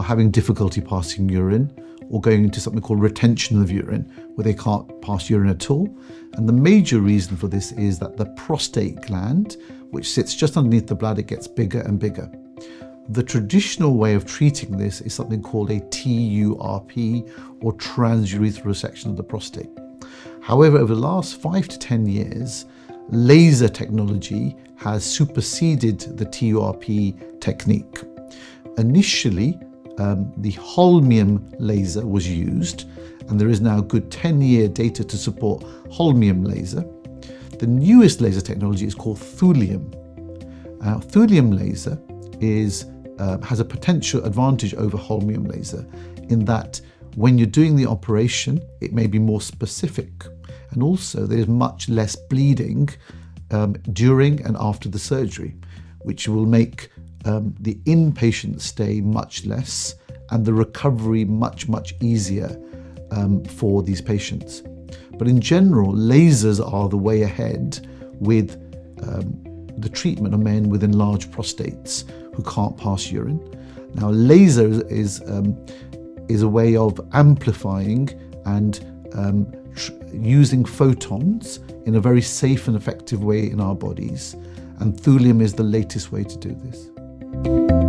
having difficulty passing urine or going into something called retention of urine, where they can't pass urine at all. And the major reason for this is that the prostate gland, which sits just underneath the bladder, gets bigger and bigger. The traditional way of treating this is something called a TURP or transurethral resection of the prostate. However, over the last five to 10 years, laser technology has superseded the TURP technique. Initially, um, the holmium laser was used, and there is now good 10 year data to support holmium laser. The newest laser technology is called thulium. Uh, thulium laser is, uh, has a potential advantage over holmium laser in that when you're doing the operation, it may be more specific. And also, there's much less bleeding um, during and after the surgery, which will make um, the inpatient stay much less and the recovery much, much easier um, for these patients. But in general, lasers are the way ahead with um, the treatment of men with enlarged prostates who can't pass urine. Now, laser is, um, is a way of amplifying and um, using photons in a very safe and effective way in our bodies. And thulium is the latest way to do this. Thank you